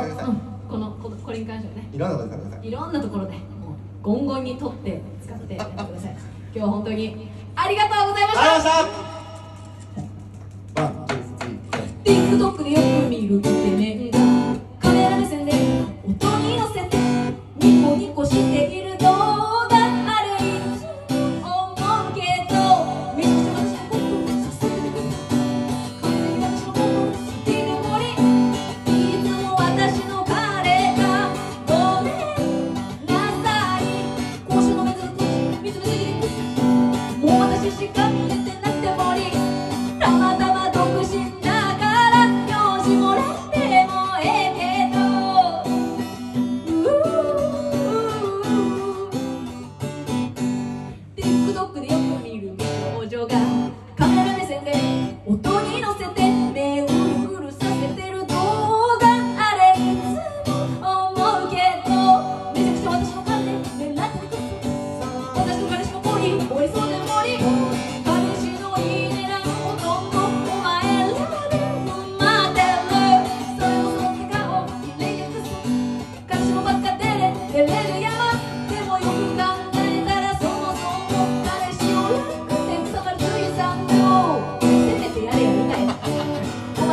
と、うん、このここれに関してはね。いろんなこと使ってくださいいろんなところでもうゴンゴンに取って使ってやってください。今日は本当にありがとうございました。ありがとうございました。TikTok でよく私しか見えてなくてもりたまたま独身だから名字もらってもええけど。TikTok でよく見る美少女がカメラ目線で音に乗せて目をうるうるさせてる動画。あれいつも思うけど。めちゃくちゃ私の勘で連絡く私の彼氏も恋終わりそう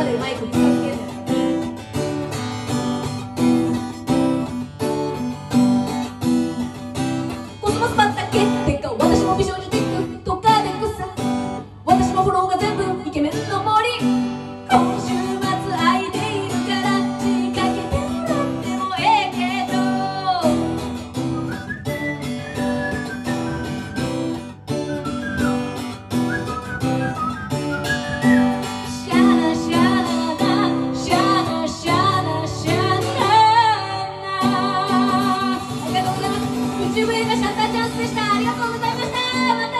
までうまいこと使ってんねんコスモスパンだけンサチャンスでした。ありがとうございました。また。